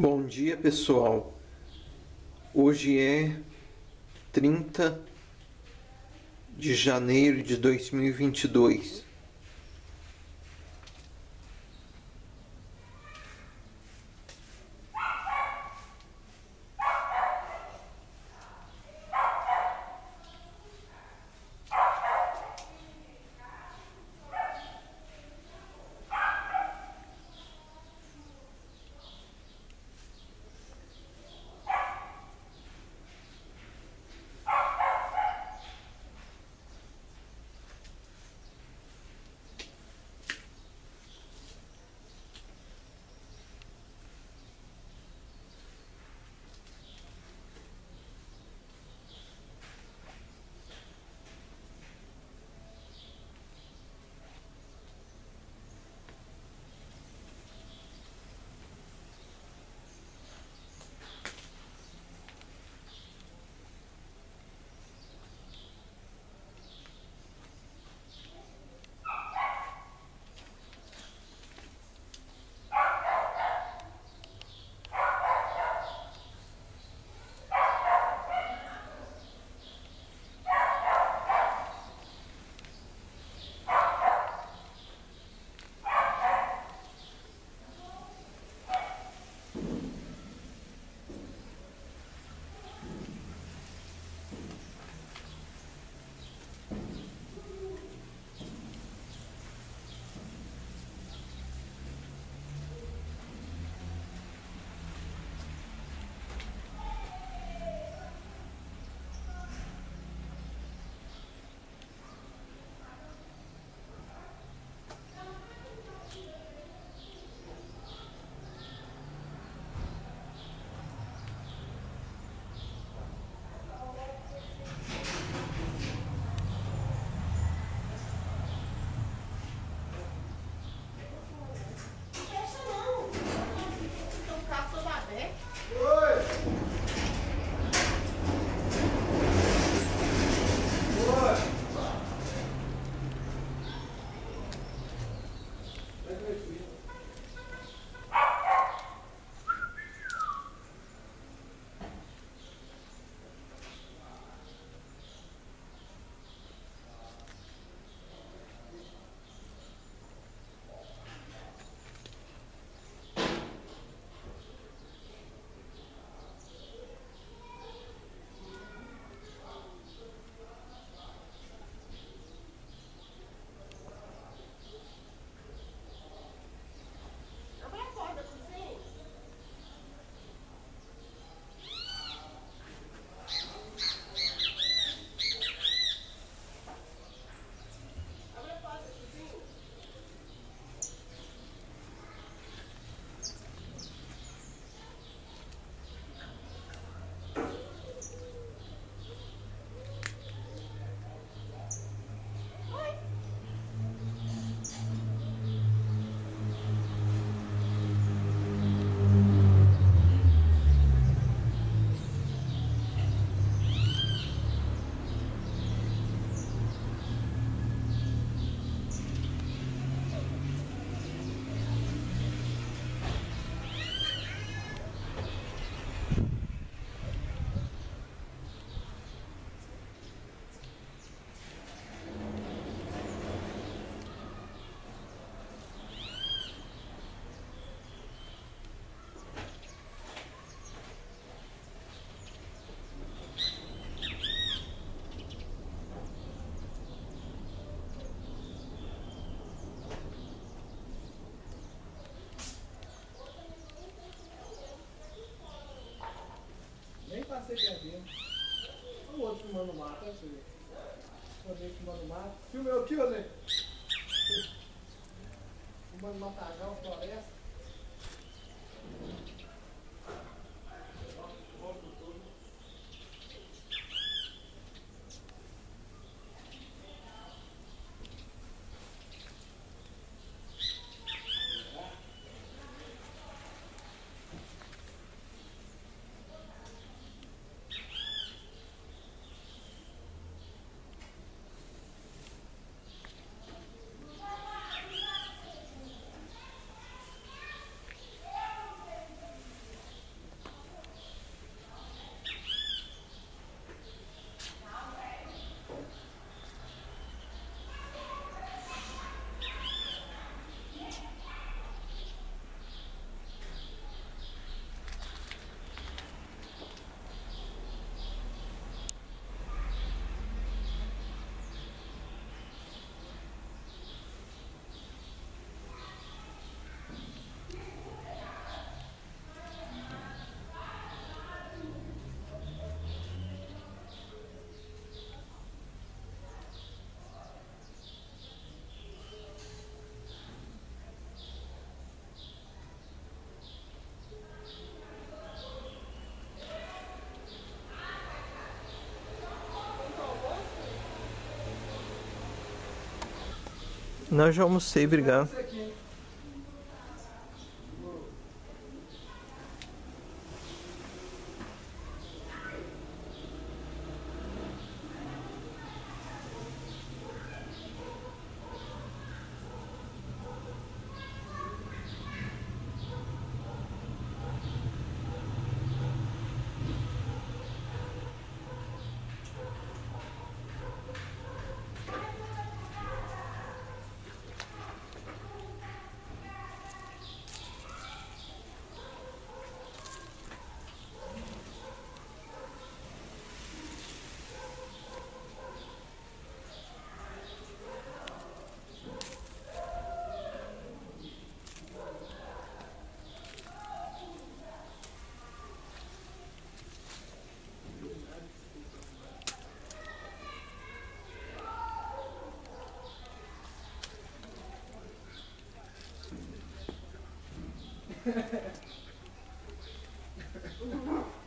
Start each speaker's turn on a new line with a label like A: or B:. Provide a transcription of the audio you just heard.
A: Bom dia, pessoal. Hoje é 30 de janeiro de 2022.
B: Perdendo. Olha o outro filmando o mato, ver. O Rodrigo filmando o mato. Filma eu aqui, Rodrigo. Filmando matagal, floresta.
A: Não, já almocei, obrigado.
B: Ha, ha, ha.